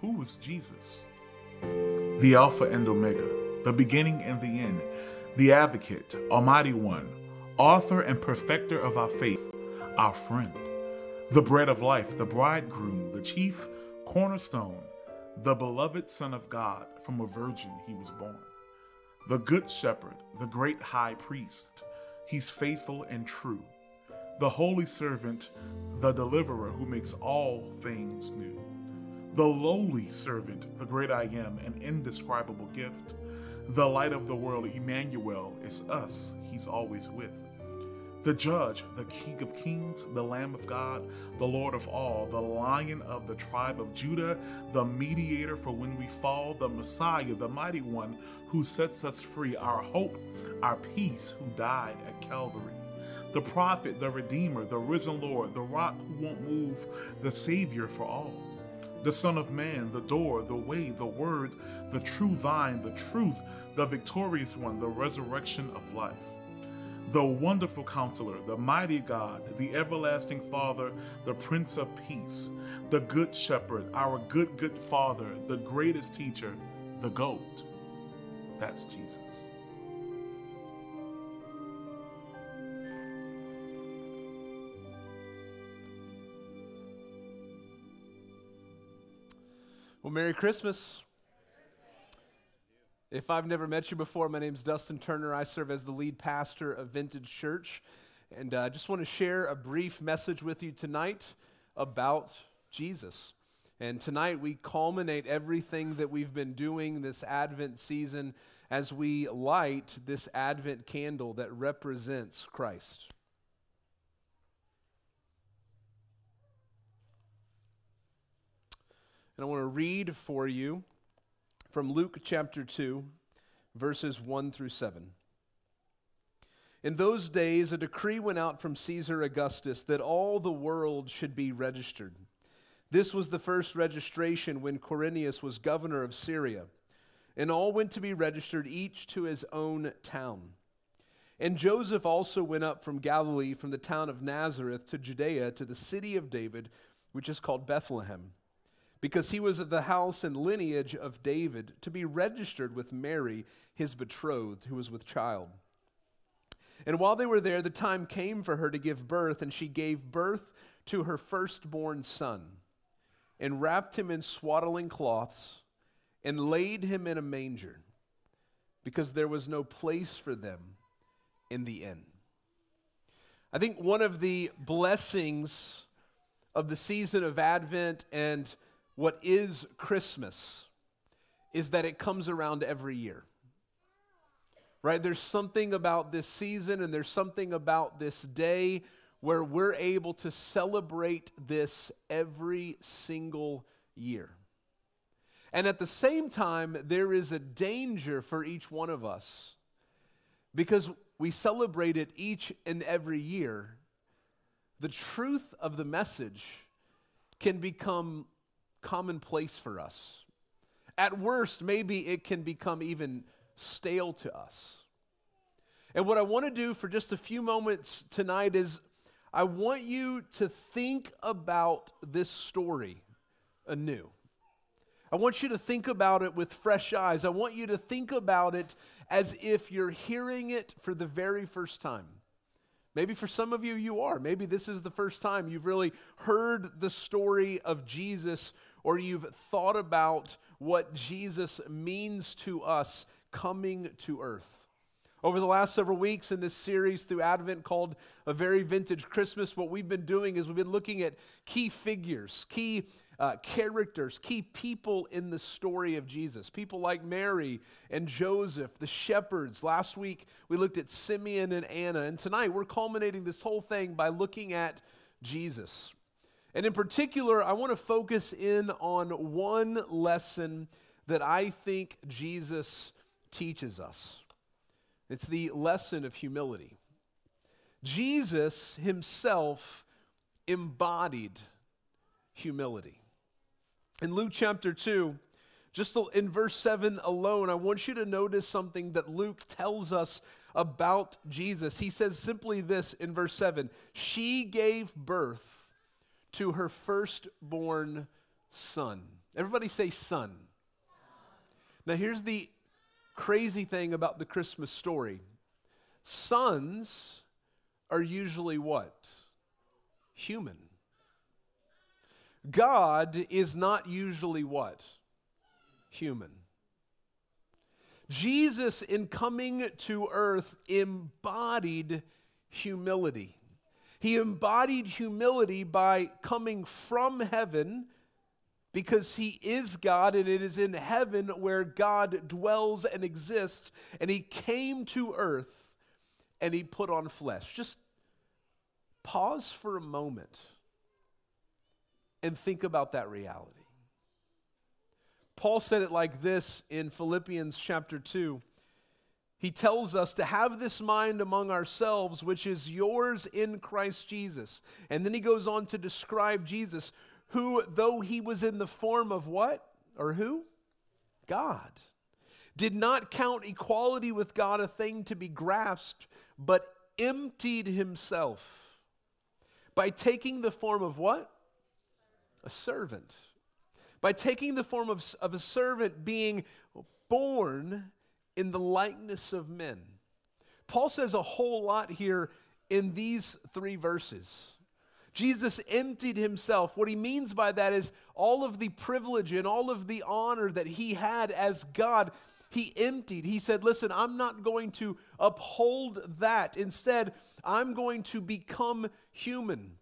Who is Jesus? The Alpha and Omega, the beginning and the end, the Advocate, Almighty One, author and perfecter of our faith, our friend, the bread of life, the bridegroom, the chief cornerstone, the beloved Son of God, from a virgin he was born, the good shepherd, the great high priest, he's faithful and true, the holy servant, the deliverer who makes all things new, the lowly servant, the great I am, an indescribable gift, the light of the world, Emmanuel, is us, he's always with the judge, the king of kings, the lamb of God, the Lord of all, the lion of the tribe of Judah, the mediator for when we fall, the Messiah, the mighty one who sets us free, our hope, our peace, who died at Calvary. The prophet, the redeemer, the risen Lord, the rock who won't move, the savior for all. The Son of Man, the door, the way, the word, the true vine, the truth, the victorious one, the resurrection of life the wonderful counselor, the mighty God, the everlasting Father, the Prince of Peace, the good shepherd, our good, good Father, the greatest teacher, the GOAT. That's Jesus. Well, Merry Christmas. If I've never met you before, my name is Dustin Turner. I serve as the lead pastor of Vintage Church. And I uh, just want to share a brief message with you tonight about Jesus. And tonight we culminate everything that we've been doing this Advent season as we light this Advent candle that represents Christ. And I want to read for you from Luke chapter 2, verses 1 through 7. In those days, a decree went out from Caesar Augustus that all the world should be registered. This was the first registration when Quirinius was governor of Syria, and all went to be registered, each to his own town. And Joseph also went up from Galilee, from the town of Nazareth to Judea, to the city of David, which is called Bethlehem because he was of the house and lineage of David, to be registered with Mary, his betrothed, who was with child. And while they were there, the time came for her to give birth, and she gave birth to her firstborn son, and wrapped him in swaddling cloths, and laid him in a manger, because there was no place for them in the inn. I think one of the blessings of the season of Advent and what is Christmas is that it comes around every year. Right? There's something about this season and there's something about this day where we're able to celebrate this every single year. And at the same time, there is a danger for each one of us because we celebrate it each and every year. The truth of the message can become commonplace for us. At worst, maybe it can become even stale to us. And what I want to do for just a few moments tonight is I want you to think about this story anew. I want you to think about it with fresh eyes. I want you to think about it as if you're hearing it for the very first time. Maybe for some of you, you are. Maybe this is the first time you've really heard the story of Jesus or you've thought about what Jesus means to us coming to earth. Over the last several weeks in this series through Advent called A Very Vintage Christmas, what we've been doing is we've been looking at key figures, key uh, characters, key people in the story of Jesus. People like Mary and Joseph, the shepherds. Last week we looked at Simeon and Anna. And tonight we're culminating this whole thing by looking at Jesus. And in particular, I want to focus in on one lesson that I think Jesus teaches us. It's the lesson of humility. Jesus himself embodied humility. In Luke chapter 2, just in verse 7 alone, I want you to notice something that Luke tells us about Jesus. He says simply this in verse 7 She gave birth to her firstborn Son. Everybody say Son. Now, here's the crazy thing about the Christmas story sons are usually what? Human. God is not usually what? Human. Jesus, in coming to earth, embodied humility. He embodied humility by coming from heaven because he is God and it is in heaven where God dwells and exists. And he came to earth and he put on flesh. Just pause for a moment and think about that reality. Paul said it like this in Philippians chapter 2. He tells us to have this mind among ourselves, which is yours in Christ Jesus. And then he goes on to describe Jesus, who, though he was in the form of what? Or who? God. Did not count equality with God a thing to be grasped, but emptied himself by taking the form of what? A servant. By taking the form of, of a servant, being born in the likeness of men. Paul says a whole lot here in these three verses. Jesus emptied himself. What he means by that is all of the privilege and all of the honor that he had as God, he emptied. He said, Listen, I'm not going to uphold that. Instead, I'm going to become human.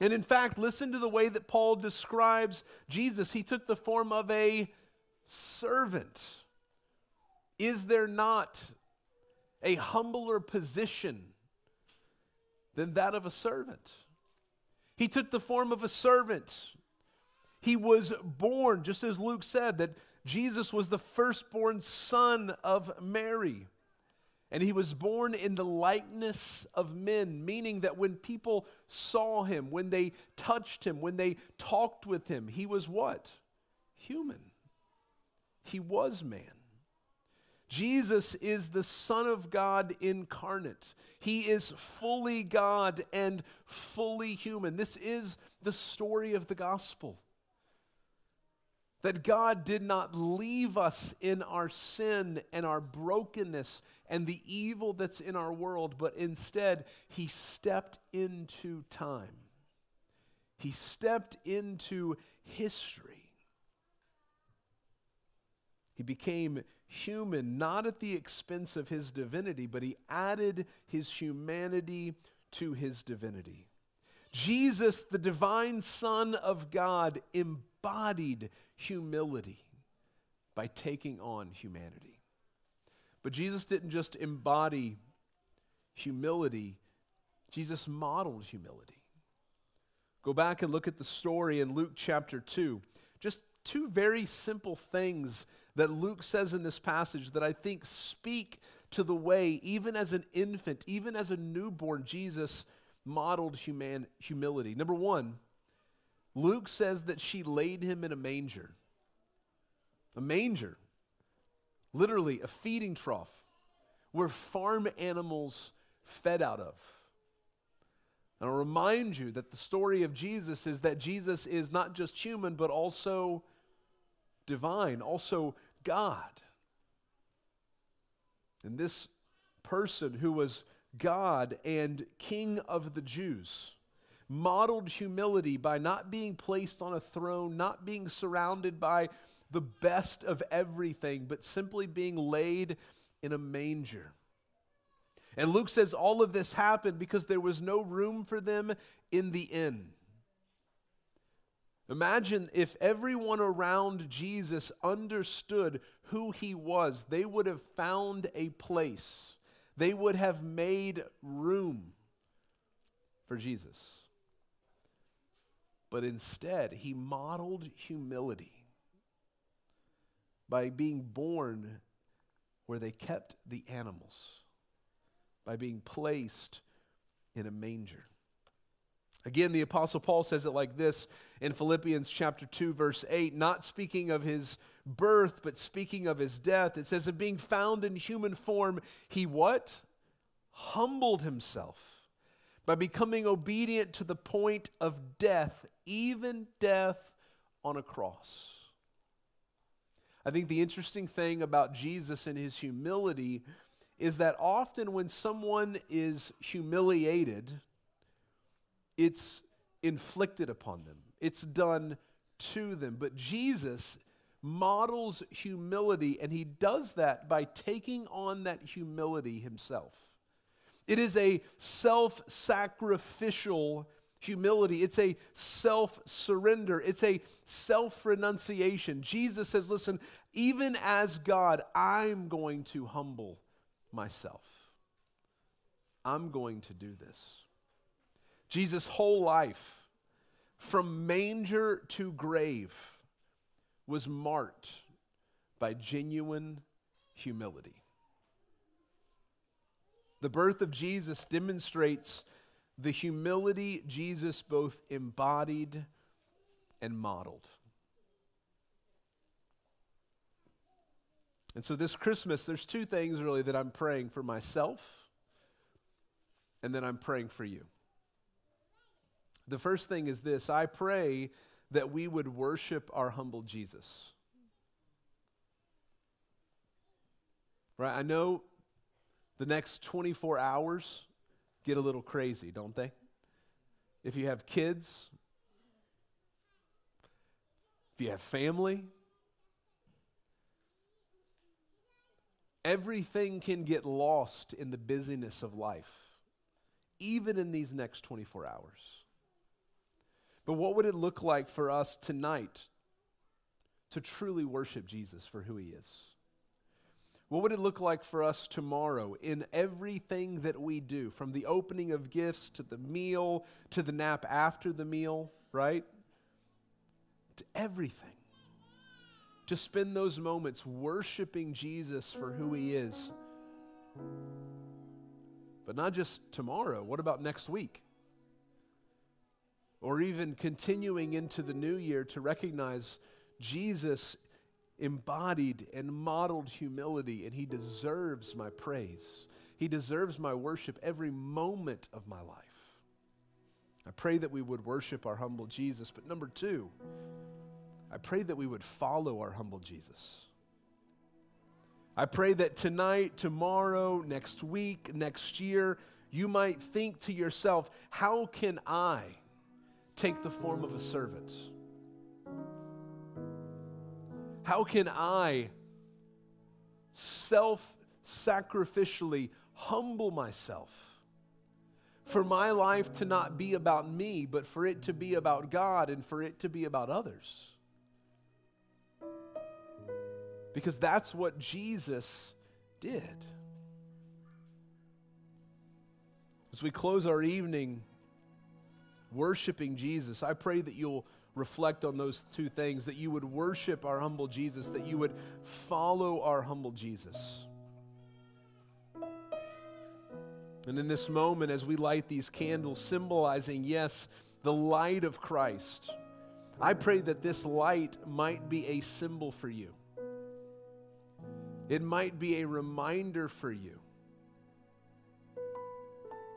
And in fact, listen to the way that Paul describes Jesus. He took the form of a servant. Is there not a humbler position than that of a servant? He took the form of a servant. He was born, just as Luke said, that Jesus was the firstborn son of Mary. And he was born in the likeness of men, meaning that when people saw him, when they touched him, when they talked with him, he was what? Human. He was man. Jesus is the Son of God incarnate. He is fully God and fully human. This is the story of the gospel. That God did not leave us in our sin and our brokenness and the evil that's in our world, but instead, He stepped into time. He stepped into history. He became human, not at the expense of His divinity, but He added His humanity to His divinity. Jesus, the divine Son of God, embodied humility by taking on humanity. But Jesus didn't just embody humility, Jesus modeled humility. Go back and look at the story in Luke chapter 2. Just two very simple things that Luke says in this passage that I think speak to the way, even as an infant, even as a newborn, Jesus modeled human, humility. Number one, Luke says that she laid him in a manger. A manger, literally a feeding trough where farm animals fed out of. And I'll remind you that the story of Jesus is that Jesus is not just human, but also divine, also God. And this person who was God and King of the Jews modeled humility by not being placed on a throne, not being surrounded by the best of everything, but simply being laid in a manger. And Luke says all of this happened because there was no room for them in the inn. Imagine if everyone around Jesus understood who he was, they would have found a place, they would have made room for Jesus. But instead, he modeled humility by being born where they kept the animals, by being placed in a manger. Again, the Apostle Paul says it like this in Philippians chapter 2, verse 8, not speaking of his birth, but speaking of his death. It says, of being found in human form, he what? Humbled himself by becoming obedient to the point of death, even death on a cross. I think the interesting thing about Jesus and his humility is that often when someone is humiliated, it's inflicted upon them, it's done to them. But Jesus models humility, and he does that by taking on that humility himself. It is a self sacrificial humility, it's a self surrender, it's a self renunciation. Jesus says, Listen, even as God, I'm going to humble myself. I'm going to do this. Jesus' whole life, from manger to grave, was marked by genuine humility. The birth of Jesus demonstrates the humility Jesus both embodied and modeled. And so this Christmas, there's two things really that I'm praying for myself and then I'm praying for you. The first thing is this I pray that we would worship our humble Jesus. Right? I know the next 24 hours get a little crazy, don't they? If you have kids, if you have family, everything can get lost in the busyness of life, even in these next 24 hours. But what would it look like for us tonight to truly worship Jesus for who he is? What would it look like for us tomorrow in everything that we do, from the opening of gifts to the meal to the nap after the meal, right? To everything. To spend those moments worshiping Jesus for who he is. But not just tomorrow. What about next week? Or even continuing into the new year to recognize Jesus embodied and modeled humility, and he deserves my praise. He deserves my worship every moment of my life. I pray that we would worship our humble Jesus. But number two, I pray that we would follow our humble Jesus. I pray that tonight, tomorrow, next week, next year, you might think to yourself, how can I? Take the form of a servant? How can I self sacrificially humble myself for my life to not be about me, but for it to be about God and for it to be about others? Because that's what Jesus did. As we close our evening, worshiping Jesus. I pray that you'll reflect on those two things, that you would worship our humble Jesus, that you would follow our humble Jesus. And in this moment, as we light these candles, symbolizing, yes, the light of Christ, I pray that this light might be a symbol for you. It might be a reminder for you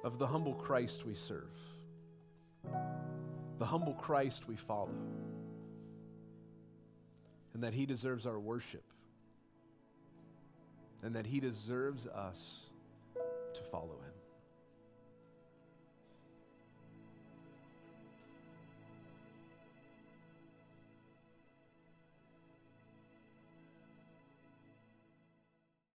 of the humble Christ we serve the humble Christ we follow, and that he deserves our worship, and that he deserves us to follow him.